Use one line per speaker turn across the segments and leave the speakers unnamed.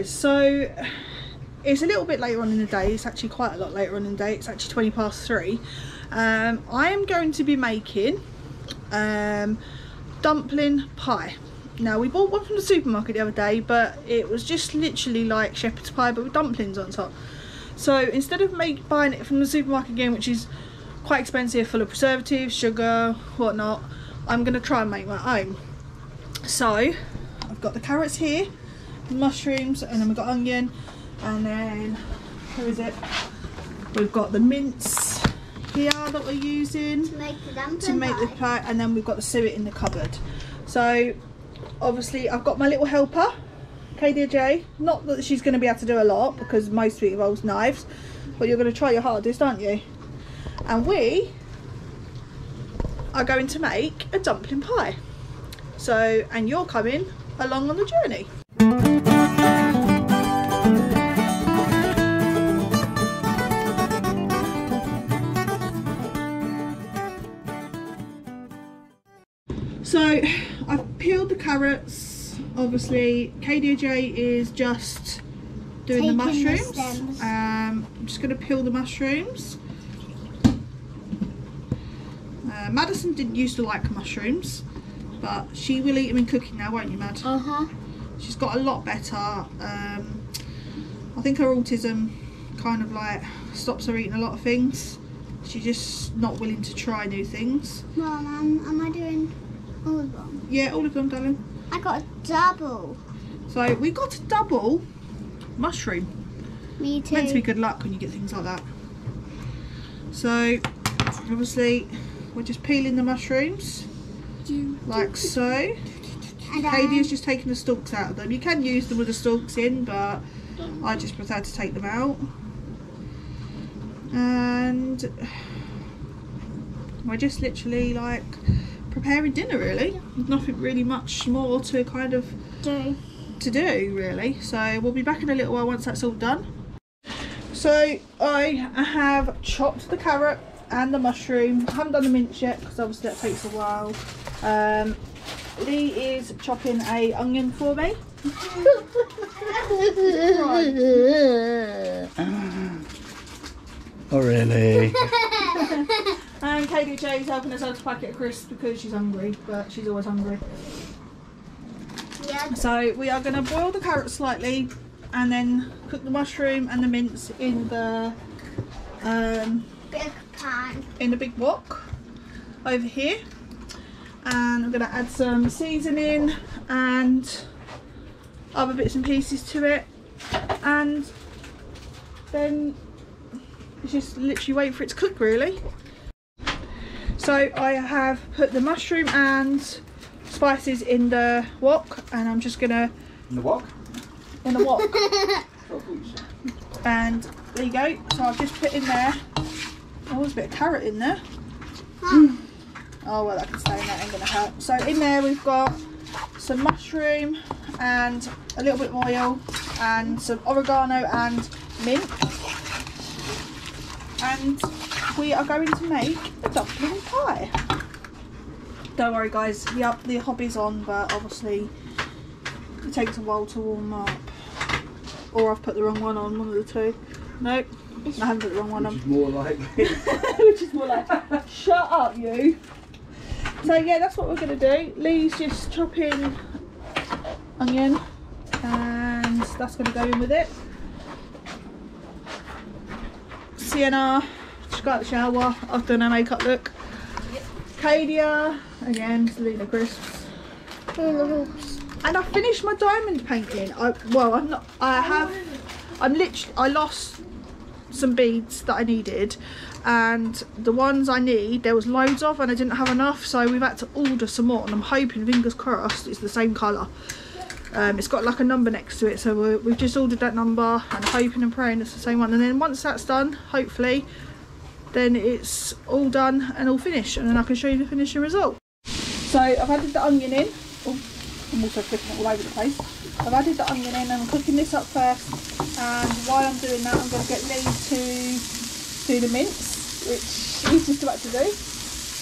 guys. So it's a little bit later on in the day. It's actually quite a lot later on in the day. It's actually 20 past three. Um, I am going to be making um, dumpling pie. Now we bought one from the supermarket the other day but it was just literally like shepherd's pie but with dumplings on top. So instead of make, buying it from the supermarket again which is quite expensive full of preservatives sugar whatnot I'm going to try and make my own. So I've got the carrots here mushrooms and then we've got onion and then where is it? We've got the mince here that we're using
To make the
to make the
pie.
pie and then we've got the suet in the cupboard. So obviously I've got my little helper KDJ not that she's going to be able to do a lot because most of it involves knives but you're going to try your hardest aren't you? And we are going to make a dumpling pie. So and you're coming along on the journey carrots. Obviously, KDJ is just doing the
Taking the
mushrooms.
stems.
um, I'm just going to peel the mushrooms. Uh, Madison didn't used to like mushrooms, but she will eat them in cooking now, won't you, Mad?
Uh huh.
She's got a lot better. Um, I think her autism kind of like stops her eating a lot of things. She's just not willing to try new things.
Mom, am, am I doing all of them?
Yeah, all of them, darling.
I got a double.
So we got a double mushroom.
Me too.
Meant to be good luck when you get things like that. So obviously we're just peeling the mushrooms like so.
And,
Katie
um,
is just taking the stalks out of them. You can use them with the stalks in, but I just prefer to take them out. And we're just literally like preparing dinner really. There's nothing really much more to kind of
do.
to do really so we'll be back in a little while once that's all done so I have chopped the carrot and the mushroom I haven't done the mince yet because obviously that takes a while um, Lee is chopping a onion for me
Oh really?
and KDJ is helping us out to packet of crisps because she's hungry but she's always hungry
Yeah.
so we are going to boil the carrots slightly and then cook the mushroom and the mince in the um,
Big pan.
in the big wok over here and I'm going to add some seasoning and other bits and pieces to it and then just literally wait for it to cook really so I have put the mushroom and spices in the wok and I'm just gonna
In the wok?
in the wok. And there you go. So I've just put in there oh there's a bit of carrot in there. Oh well that can stay in there ain't gonna hurt. So in there we've got some mushroom and a little bit of oil and some oregano and mint. And we are going to make a dumpling pie. Don't worry guys. The, up the hobby's on but obviously it takes a while to warm up. Or I've put the wrong one on one of the two. Nope I haven't put the wrong one on
Which is more likely.
which is more like shut up you. So yeah that's what we're gonna do. Lee's just chopping onion and that's gonna go in with it. Sienna just got the shower. I've done her makeup look. Cadia again Selena crisps and I finished my diamond painting. I well I'm not I have I'm literally I lost some beads that I needed. And the ones I need there was loads of and I didn't have enough. So we've had to order some more. And I'm hoping fingers crossed it's the same colour. Um, it's got like a number next to it. So we're, we've just ordered that number and hoping and praying it's the same one. And then once that's done hopefully then it's all done and all finished and then I can show you the finishing result. So I've added the onion in. Oh, I'm also cooking it all over the place. I've added the onion in and I'm cooking this up first and while I'm doing that I'm going to get Lee to do the mince which he's just about to do.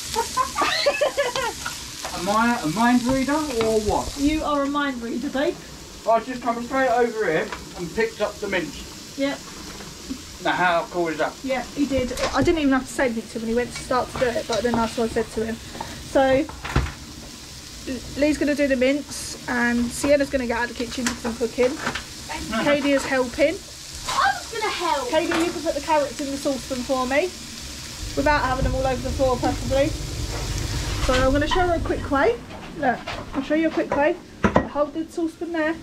Am I a mind reader or what?
you are a mind reader babe.
I just come straight over here and picked up the mince.
Yeah,
Now how cool is that?
yeah, he did. I didn't even have to say anything to him when he went to start to do it, but then that's what I said to him. So Lee's going to do the mince, and Sienna's going to get out of the kitchen do some cooking. Uh-huh. Katie is helping.
I was gonna help.
Katie, you can put the carrots in the saucepan for me, without having them all over the floor, preferably. So I'm going to show her a quick way. Look, I'll show you a quick way. Hold the saucepan there.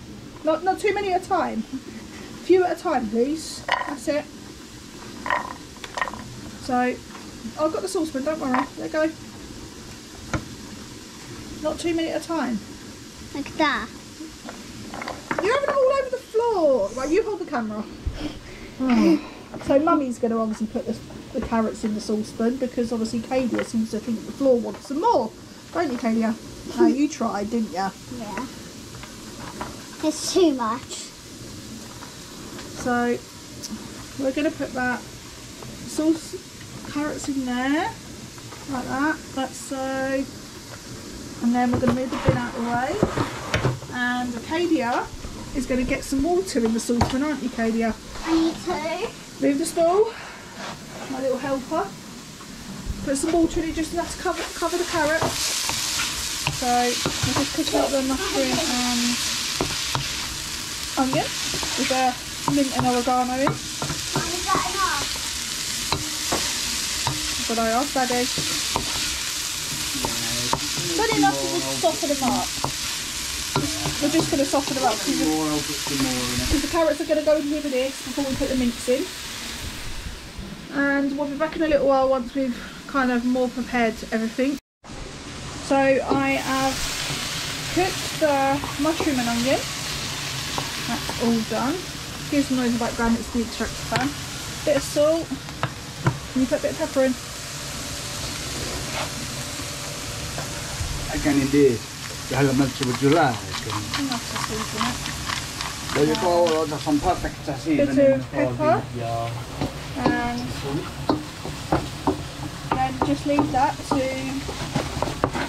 Not not too many at a time. A few at a time, please. That's it. So I've got the saucepan. Don't worry. There you go. Not too many at a time.
Like that.
You're having them all over the floor. Right, you hold the camera. Oh. So mummy's going to obviously put the, the carrots in the saucepan because obviously Kadia seems to think the floor wants some more. Don't you, Kadia? No, you tried, didn't you?
Yeah. It's too much.
So we're going to put that sauce carrots in there like that. That's so. And then we're going to move the bin out of the way. And Acadia is going to get some water in the saucepan, aren't you, Acadia?
I need to.
Move the stool, my little helper. Put some water in it just enough to cover, cover the carrots. So we're just cooking up the mushroom and onion with the mint and oregano in.
And is that enough?
That's what I asked Daddy. Good enough to just soften them up. We're just going to soften them up because
More, I'll put some more in
because the carrots are going to go in here with this before we put the mince in. And we'll be back in a little while once we've kind of more prepared everything. So I have cooked the mushroom and onion. That's all done. Excuse the noise in the background, it's the extractor fan. Bit of salt. And you put a bit of pepper in.
Again indeed. Elements would you like?
And that's the season it.
There you go, that's some perfect seasoning.
Bit of pepper. And then just leave that to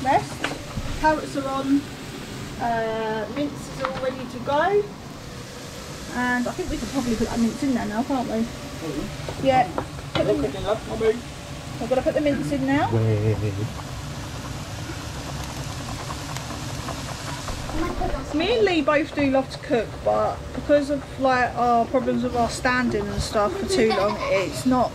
rest. Carrots are on, uh, mince is all ready to go. And I think we could probably put that mince in there now, can't we? Yeah. Put the,
Cooking up, I mean.
we're going to put the mince in now.
I might put that
Me and Lee both do love to cook, but because of like our problems with our standing and stuff for too long, it's not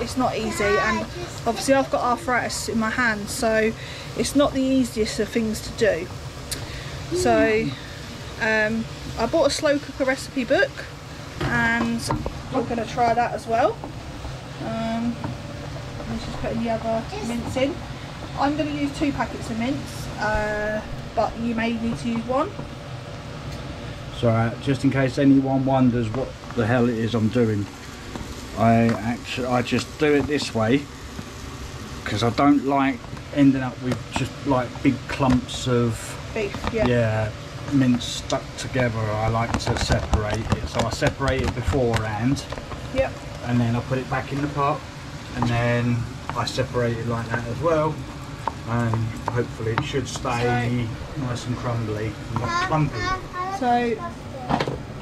it's not easy. And obviously, I've got arthritis in my hands, so it's not the easiest of things to do. So, um, I bought a slow cooker recipe book, and we're going to try that as well. Um, let's just put in the other mince in. I'm going to use two packets of mince, uh, but you may need to use one.
So, uh, just in case anyone wonders what the hell it is I'm doing, I actually I just do it this way because I don't like ending up with just like big clumps of
Beef, yeah.
yeah mince stuck together. I like to separate it, so I separate it beforehand
Yep.
and then I put it back in the pot and then I separate it like that as well. And hopefully it should stay nice and crumbly, not clumpy.
So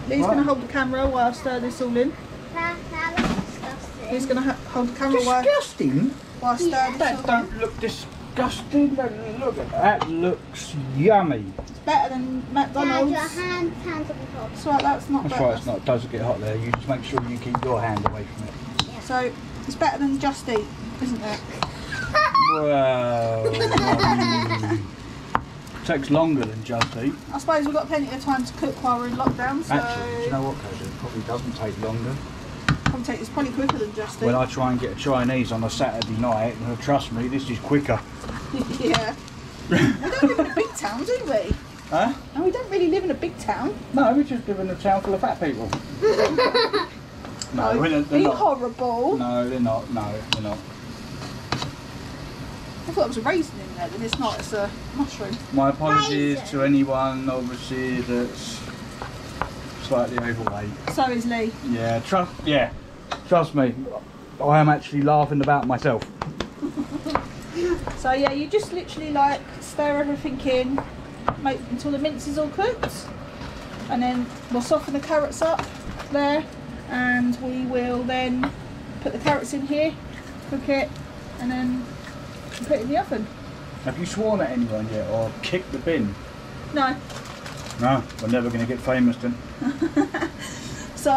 Lee's going to hold the camera while I stir this all in.
That, that looks disgusting.
He's going to hold the camera while,
Disgusting.
while I stir this
That
all
don't look disgusting. That look at that. Looks yummy.
It's better than
Dad,
McDonald's.
your hand, hands on the top.
That's right, that's not
That's
better.
why it's not. It does get hot there. You just make sure you keep your hand away from it.
So it's better than Just Eat, isn't it?
Well, um, takes longer than Just Eat.
I suppose we've got plenty of time to cook while we're in lockdown, so
Actually, do you know what, Coda? It probably doesn't take longer.
probably take, it's probably quicker than Just Eat.
When I try and get a Chinese on a Saturday night, trust me, this is quicker.
yeah. we don't live in a big town, do we?
Huh?
No, we don't really live in a big town.
No, we just live in a town full of fat people. no, we're not, they're
be
not.
horrible.
No, they're not. No, they're not.
I thought it was a raisin in there, but it's not. It's a mushroom.
My apologies
Raisin.
to anyone, obviously, that's slightly overweight.
So is Lee.
Yeah, trust. Yeah, trust me. I am actually laughing about myself.
So yeah, you just literally like stir everything in, make until the mince is all cooked, and then we'll soften the carrots up there and we will then put the carrots in here, cook it and then put it in the oven.
Have you sworn at anyone yet or kicked the bin?
No.
No, we're never going to get famous then.
So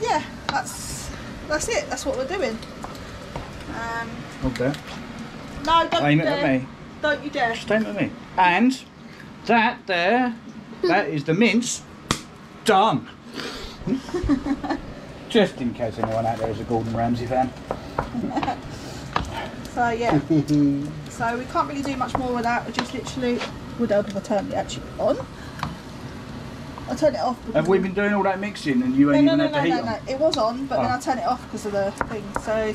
yeah, that's that's it. That's what we're doing. Um,
Okay.
no, don't
Aim
you
it at me.
Don't you dare.
Just aim at me. And that there, that is the mince done. Just in case anyone out there is a Gordon Ramsay fan.
So yeah. so we can't really do much more with that. We just literally would help if I turned it actually on. I turned it off. because
Have we been doing all that mixing and you
No,
ain't
no,
even
no,
had the
no,
heat
no,
on?
no. It was on, but then
Oh.
I turned it off because of the thing. So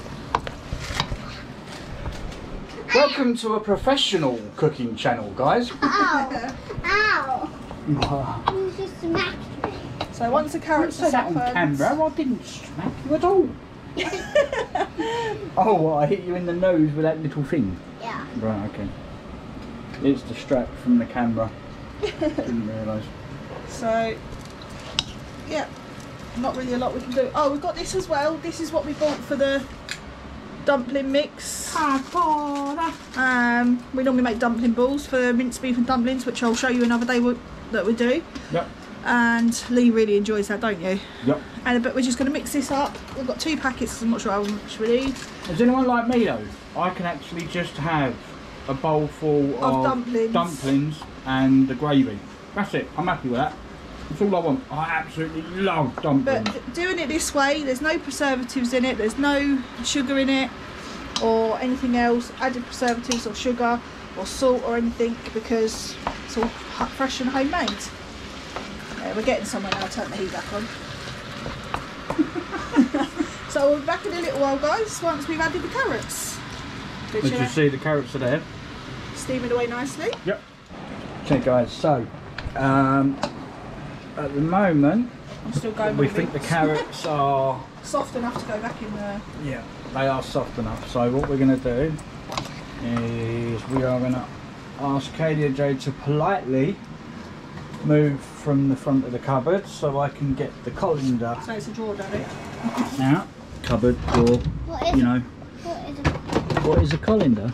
Welcome to a professional cooking channel, guys.
Ow! Ow! You just smacked me.
so once the carrots
say
are
that on camera. I didn't smack you at all. oh, what, I hit you in the nose with that little thing.
Yeah.
Right, okay. It's the strap from the camera. Didn't realise.
So, yeah, not really a lot we can do. Oh, we've got this as well. This is what we bought for the dumpling mix. Um, we normally make dumpling balls for minced beef and dumplings, which I'll show you another day that we do.
Yep.
And Lee really enjoys that, don't you?
Yep.
And but we're just going to mix this up. We've got two packets. I'm not sure how much we need
Is anyone like me though? I can actually just have a bowl full
of
of,
dumplings.
dumplings and the gravy. That's it. I'm happy with that. That's all I want. I absolutely love dumplings.
But doing it this way, there's no preservatives in it, there's no sugar in it or anything else, added preservatives or sugar or salt or anything because it's all fresh and homemade. Yeah, we're getting somewhere now, turn the heat back on. so we'll be back in a little while guys, once we've added the carrots. Which
As you
are
see, the carrots are there.
steaming away nicely.
Yep. Okay, guys. So, um, at the moment,
I'm still going
we think the carrots are
soft enough to go back in there.
yeah, they are soft enough. So what we're going to do is we are going to ask Katie and Jade to politely move from the front of the cupboard so I can get the colander
so it's a drawer, Daddy.
out. Cupboard door,
What is
you know.
What is it?
What is a colander?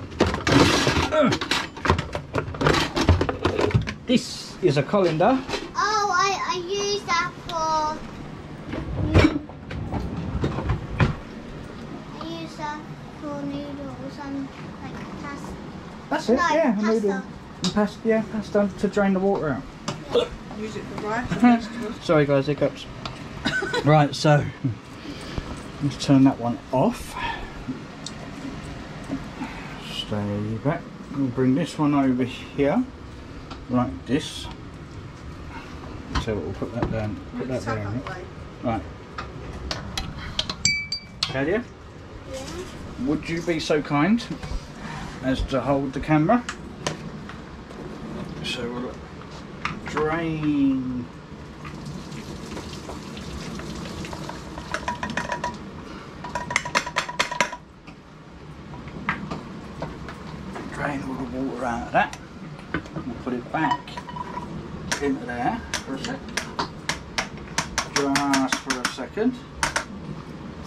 This is a colander.
Oh, I, I use that for. I use that for noodles and like pasta.
That's it,
No,
yeah, a
pasta.
noodle. And pasta, yeah, pasta to drain the water out.
Use it for rice vegetables.
Sorry guys, hiccups. right, so let's turn that one off. Stay back. We'll bring this one over here, like this. So we'll put that down. Put that
Tuck
there.
that.
Right. Kadia,
Yeah.
would you be so kind as to hold the camera? So we'll drain drain all the water out of that. We'll put it back into there for a sec. Just for a second.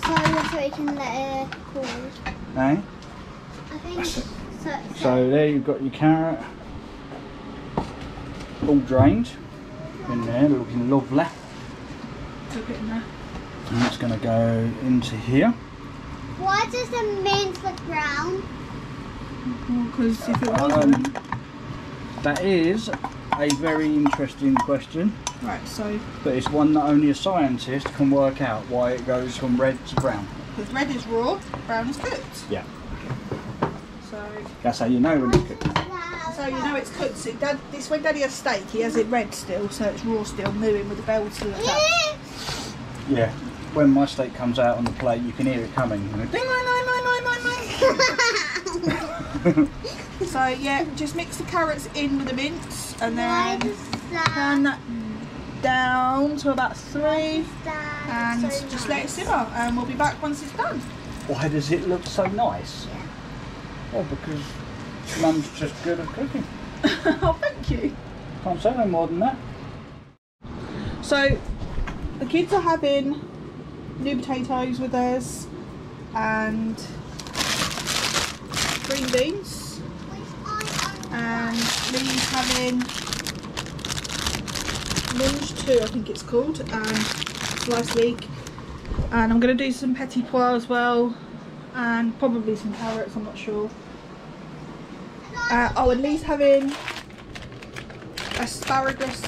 So so we can let it cool.
Eh?
I think. So,
So there you've got your carrot all drained in there, looking lovely.
Tuck it in there.
And that's going to go into here.
why does the mint look brown?
Because if it wasn't.
Um, that is a very interesting question,
right, so
but it's one that only a scientist can work out why it goes from red to brown.
because red is raw, brown is cooked.
Yeah.
So
That's how you know when it's cooked.
So you know it's cooked. See, Dad, this when Daddy has steak, he has it red still, so it's raw still, moving with the bell still attached.
Yeah. When my steak comes out on the plate, you can hear it coming. you know, ding, ding, ding, ding, ding.
So yeah, just mix the carrots in with the mince, and then turn
that?
that down to about three, and
so
just let it simmer. And we'll be back once it's done.
Why does it look so nice?
Yeah.
Well, because Mum's just good at cooking.
oh, thank you.
Can't say no more than that.
So the kids are having new potatoes with theirs and green beans and Lee's having mange tout I think it's called and sliced leek and I'm going to do some petit pois as well and probably some carrots I'm not sure uh, oh and Lee's having asparagus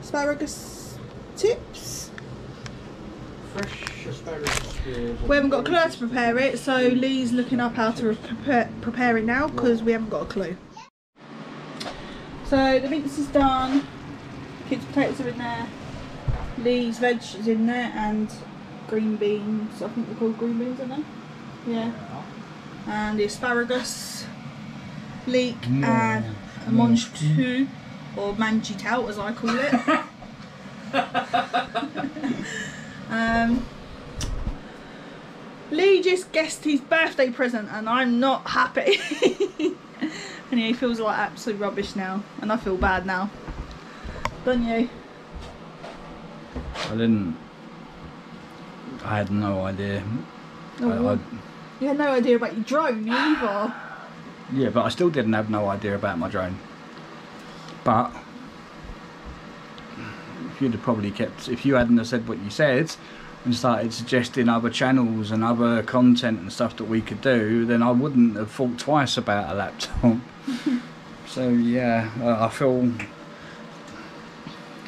asparagus tips.
Fresh asparagus.
we haven't got a clue how to prepare it so Lee's looking up how to prepare, prepare it now because we haven't got a clue. So the mince is done kids potatoes are in there Lee's veg is in there and green beans I think they're called green beans aren't they? yeah. And the asparagus leek
Mm.
and a mange tout or mangy tout as I call it um, Lee just guessed his birthday present and I'm not happy and he feels like absolute rubbish now and I feel bad now don't you?
I didn't. I had no idea.
Oh,
I, I,
You had no idea about your drone either
yeah, but I still didn't have no idea about my drone. But if you'd have probably kept, if you hadn't have said what you said and started suggesting other channels and other content and stuff that we could do, then I wouldn't have thought twice about a laptop. so yeah, I feel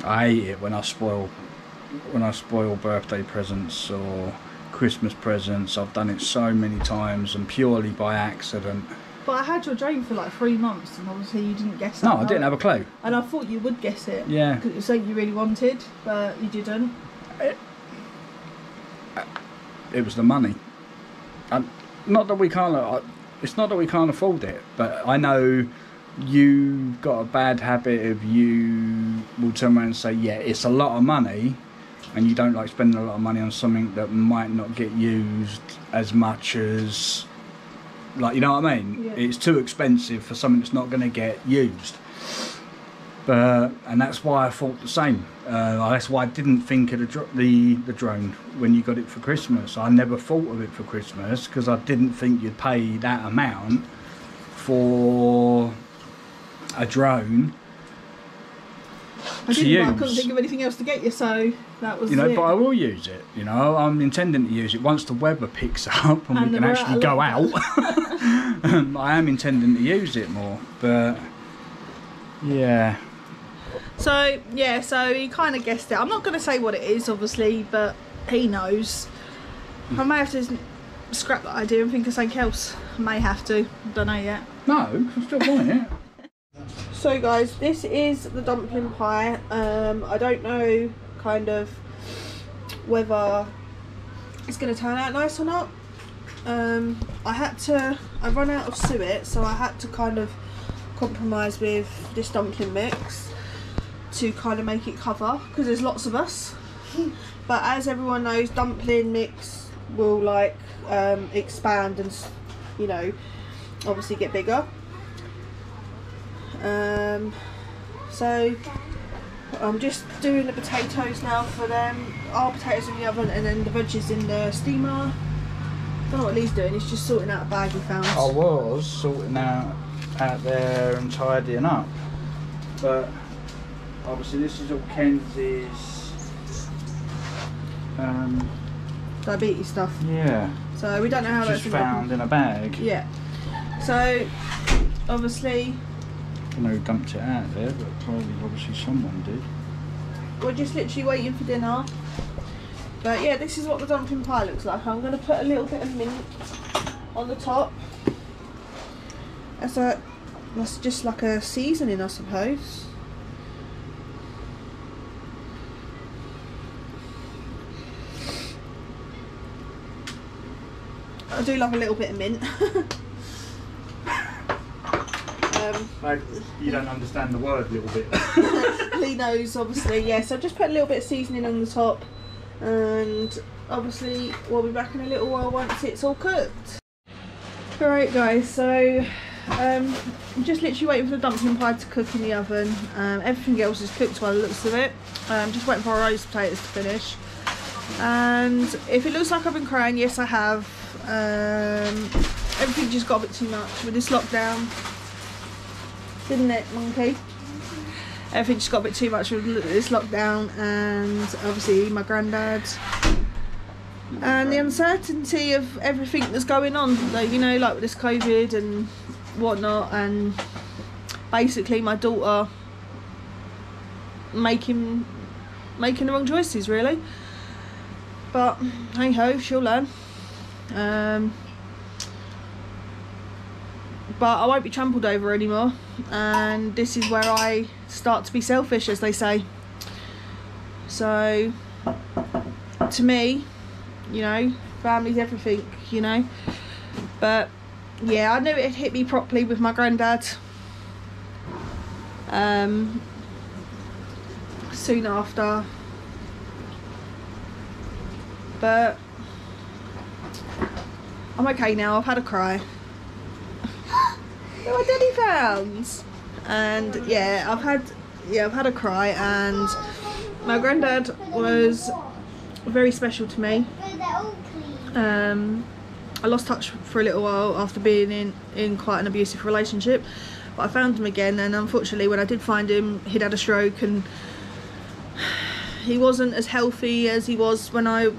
I hate it when I spoil when I spoil birthday presents or Christmas presents. I've done it so many times and purely by accident.
But I had your drone for like three months and obviously you didn't guess it
No, I didn't have a clue.
and I thought you would guess it
Yeah.
because it was something you really wanted but you didn't
it was the money. And not that we can't. I- It's not that we can't afford it, but I know you got a bad habit of you will turn around and say, "Yeah, it's a lot of money," and you don't like spending a lot of money on something that might not get used as much as, like you know what I mean?
Yeah.
It's too expensive for something that's not going to get used. But and that's why I thought the same. Uh, that's why I didn't think of the, dr- the the drone when you got it for Christmas. I never thought of it for Christmas because I didn't think you'd pay that amount for a drone.
I
To
didn't but I couldn't think of anything else to get you so that was
You know,
it.
but I will use it. You know, I'm intending to use it once the weather picks up and,
And
we can actually go out. um, I am intending to use it more, but yeah.
So yeah, so he kind of guessed it. I'm not going to say what it is, obviously, but he knows. I may have to scrap that idea and think of something else. I may have to. Don't know yet.
No, I'm still buying it.
So guys, this is the dumpling pie. Um, I don't know, kind of, whether it's going to turn out nice or not. Um, I had to. I run out of suet, so I had to kind of compromise with this dumpling mix to kind of make it cover because there's lots of us. But as everyone knows, dumpling mix will like um, expand and you know obviously get bigger. Um, so I'm just doing the potatoes now for them. Our potatoes in the oven and then the veggies in the steamer. I Don't know what Lee's doing. He's just sorting out a bag he found.
I was sorting out out there and tidying up, but obviously this is all Kenzie's. Um,
Diabetes stuff.
yeah,
So we don't know how
just
that's
found in a bag.
Yeah. So obviously
don't know who dumped it out there, but probably obviously someone did.
we're just literally waiting for dinner. But yeah, this is what the dumpling pie looks like. I'm going to put a little bit of mint on the top. As a, that's just like a seasoning, I suppose. I do love a little bit of mint. um,
you don't understand the word a little bit.
Lee knows, obviously, yeah. So just put a little bit of seasoning on the top, and obviously we'll be back in a little while once it's all cooked. Alright, guys. So Um, I'm just literally waiting for the dumpling pie to cook in the oven. Um, everything else is cooked by the looks of it. Um, just waiting for our roast potatoes to finish. And if it looks like I've been crying, yes I have. Um, everything just got a bit too much with this lockdown. Didn't it, monkey? Everything just got a bit too much with this lockdown and obviously my granddad and the uncertainty of everything that's going on. Like you know like with this covid and whatnot and basically my daughter making making the wrong choices really. But hey ho she'll learn. Um but I won't be trampled over anymore. And this is where I start to be selfish as they say. So to me you know family's everything you know. But yeah I knew it hit me properly with my granddad um soon after. But I'm okay now I've had a cry there were daddy pounds and yeah I've had yeah I've had a cry. And my granddad was very special to me. Um, I lost touch for a little while after being in, in quite an abusive relationship. But I found him again. And unfortunately when I did find him he'd had a stroke. And he wasn't as healthy as he was when I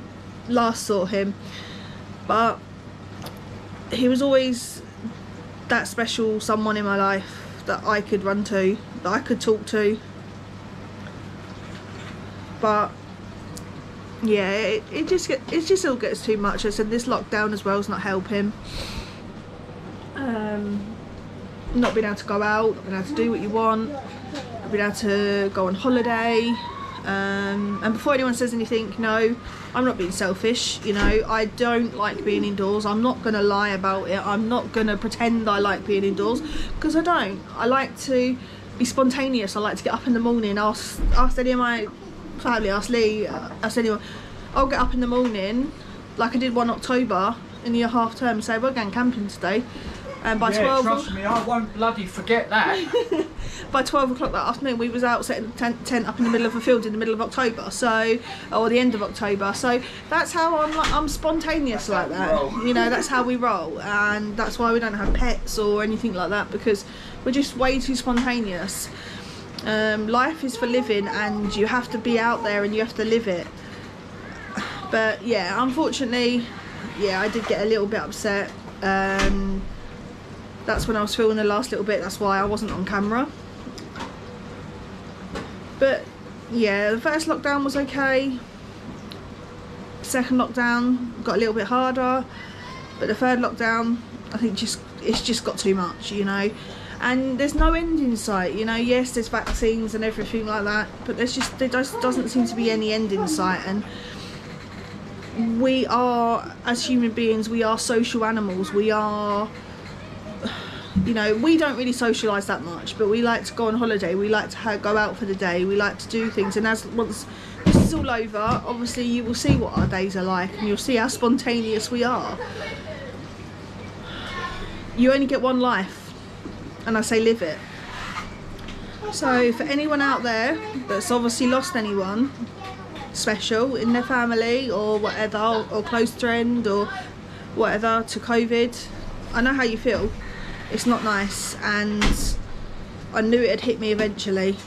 last saw him. But he was always that special someone in my life that I could run to that I could talk to but yeah, it, it just get, it just all gets too much. I said this lockdown as well is not helping. Um, not being able to go out, not being able to do what you want, not being able to go on holiday. Um, and before anyone says anything, no, I'm not being selfish. You know, I don't like being indoors. I'm not gonna lie about it. I'm not gonna pretend I like being indoors because I don't. I like to be spontaneous. I like to get up in the morning, ask ask any of my family, ask Lee, ask anyone. I'll get up in the morning, like I did one October in your half term, say we're going camping today, and by
yeah,
twelve
trust me, I won't bloody forget that.
by 12 o'clock that afternoon we was out setting the tent, tent up in the middle of a field in the middle of October so or the end of October. So that's how I'm like I'm spontaneous like that. You know that's how we roll and that's why we don't have pets or anything like that because we're just way too spontaneous. Um, life is for living and you have to be out there and you have to live it. But yeah unfortunately yeah I did get a little bit upset. Um, that's when I was filming the last little bit that's why I wasn't on camera. But yeah the first lockdown was okay. Second lockdown got a little bit harder. But the third lockdown I think just it's just got too much you know? And there's no end in sight you know? Yes there's vaccines and everything like that but there's just there just doesn't seem to be any end in sight. And we are as human beings we are social animals. We are you know we don't really socialize that much but we like to go on holiday. We like to go out for the day. We like to do things. And as once this is all over obviously you will see what our days are like and you'll see how spontaneous we are. You only get one life and i say live it. So for anyone out there that's obviously lost anyone special in their family or whatever or close friend or whatever to covid i know how you feel it's not nice and I knew it had hit me eventually.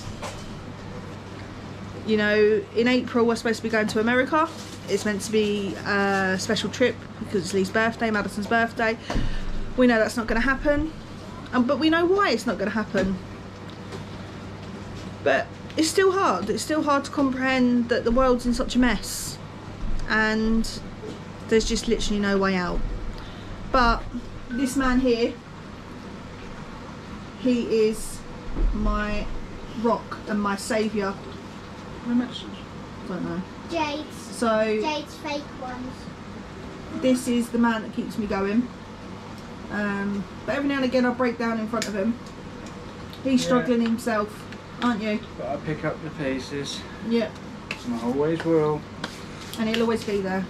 You know, in April we're supposed to be going to America. It's meant to be a special trip because it's Lee's birthday, Madison's birthday. We know that's not going to happen, um, but we know why it's not going to happen. But it's still hard. It's still hard to comprehend that the world's in such a mess and there's just literally no way out. But this man here he is my rock and my saviour. My message? Don't know.
Jade's.
So
Jade's fake ones.
this is the man that keeps me going. Um, but every now and again I break down in front of him. He's
Yeah.
struggling himself, aren't you?
but I pick up the pieces,
Yeah.
and I always will.
And he'll always be there.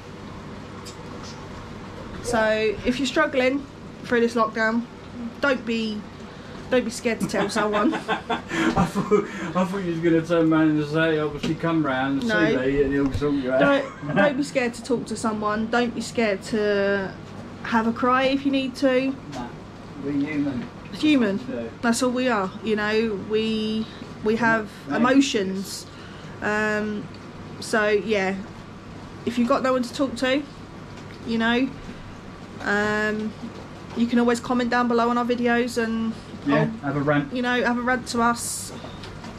So if you're struggling through this lockdown, don't be don't be scared to tell someone.
I thought I thought you was gonna turn around and say, obviously come round and
No.
see me and he'll sort you out.
don't don't be scared to talk to someone. Don't be scared to have a cry if you need to.
Nah, we're human.
Human.
So,
That's all we are. You know, we we have emotions. Um, so yeah, if you've got no one to talk to, you know, um, you can always comment down below on our videos and
yeah,
I'll
have a rant.
you know, have a rant to us.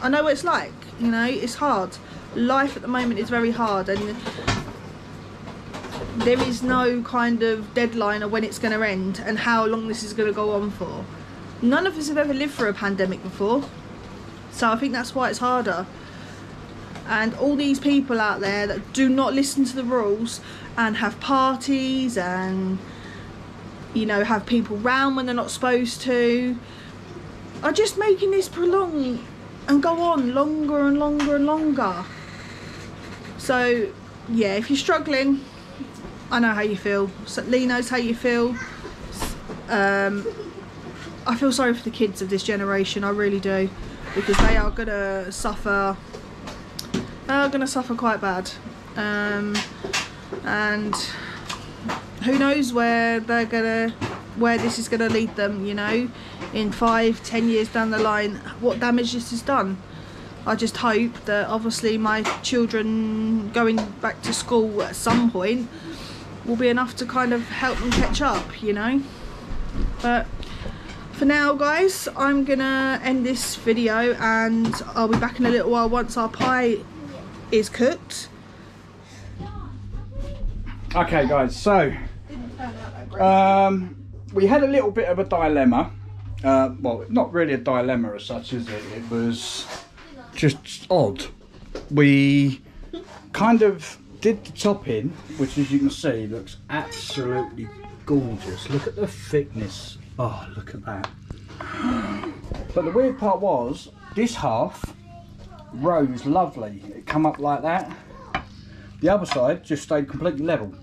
I know what it's like, you know, it's hard. Life at the moment is very hard and there is no kind of deadline of when it's going to end and how long this is going to go on for. None of us have ever lived through a pandemic before. So I think that's why it's harder. And all these people out there that do not listen to the rules and have parties and you know have people round when they're not supposed to are just making this prolong and go on longer and longer and longer. So, yeah, if you're struggling, I know how you feel. So Lee knows how you feel. Um, I feel sorry for the kids of this generation. I really do, because they are gonna suffer. They are gonna suffer quite bad, um, and who knows where they're gonna where this is gonna lead them you know in five ten years down the line what damage this has done i just hope that obviously my children going back to school at some point will be enough to kind of help them catch up you know but for now guys i'm gonna end this video and i'll be back in a little while once our pie is cooked
Okay, guys. So um, we had a little bit of a dilemma. Uh, well, not really a dilemma as such, is it? It was just odd. We kind of did the topping, which, as you can see, looks absolutely gorgeous. Look at the thickness. Oh, look at that. But the weird part was this half rose lovely. It come up like that. The other side just stayed completely level.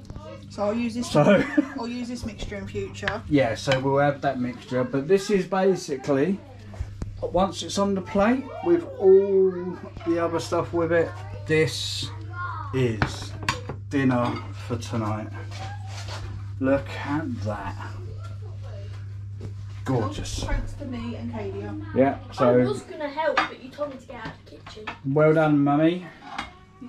So i'll use this
So
i'll use this mixture in future
yeah, so we'll have that mixture. But this is basically once it's on the plate with all the other stuff with it. This is dinner for tonight. Look at that. Gorgeous.
Thanks to me and Kadia.
Yeah, so.
I
so
was gonna help, but you told me to get out of the kitchen.
well done, mummy.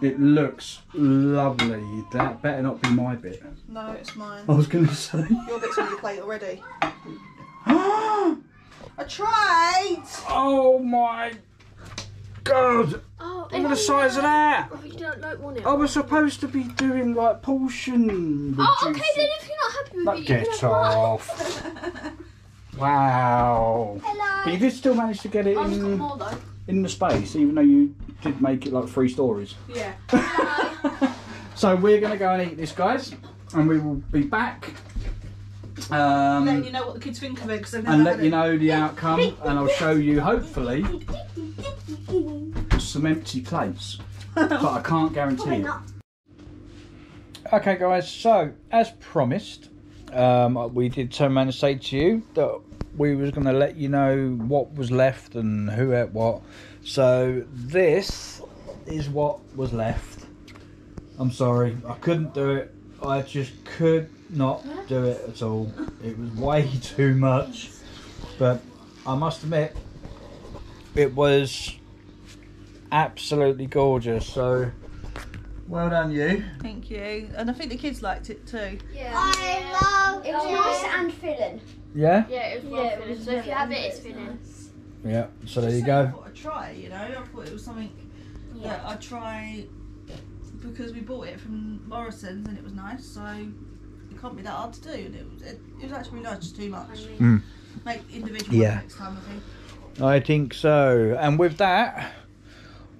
It looks lovely. That better not be my bit.
No, it's mine.
I was gonna say.
Your bit's on your plate already. I tried!
oh my god!
Oh,
Look at the size of that!
Oh, you don't like one
I was supposed to be doing like portion
Oh, okay then. If you're not happy with
Like,
it, you
get
can have one.
off. wow. But you did still manage to get it
I've got
in,
more though.
In the space, even though you did make it like three stories.
Yeah.
So we're going to go and eat this, guys, and we will be back. Um,
Letting you know what the kids think of it because
and let you
it.
know the outcome, and I'll show you hopefully some empty plates, but I can't guarantee it. Okay, guys. So as promised, um, we did turn around and say to you that we was going to let you know what was left and who ate what. So this is what was left. I'm sorry, I couldn't do it. I just could not do it at all. It was way too much. But I must admit, it was absolutely gorgeous. So well done, you.
Thank you. And I think the kids liked it too.
Yeah.
I love
It was nice and filling.
Yeah.
Yeah, it was well
Yeah, it
filling.
was
So if you have it, it's finished.
Yeah. So there you
I
go.
thought I'd try, you know. I thought it was something that I'd try because we bought it from Morrisons and it was nice, so it can't be that hard to do. And it was, it, it was actually really nice, just too much.
Mm.
Make individual
Yeah.
ones next time, I think.
I think so. And with that,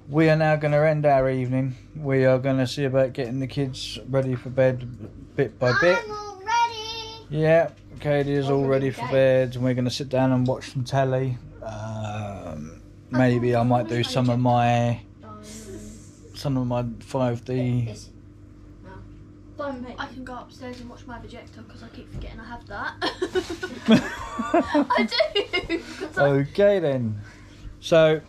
we are now going to end our evening. We are going to see about getting the kids ready for bed bit by bit.
I'm all ready.
Yeah, Katie is all ready for bed, and we're going to sit down and watch some telly. Um, maybe I might do some of my some of my 5D
Don't. I can go upstairs and watch my projector because I keep forgetting I have that. I do.
Okay then. So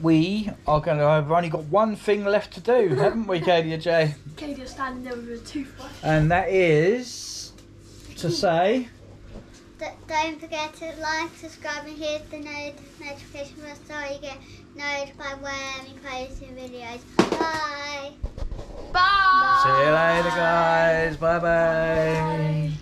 we are going to have only got one thing left to do, haven't we, Katie and Jay?
Katie standing there with a toothbrush.
And that is to say.
D- don't forget to like, subscribe, and hit the not- notification bell so you get notified when we post new videos. Bye.
Bye.
See you later, guys. Bye bye.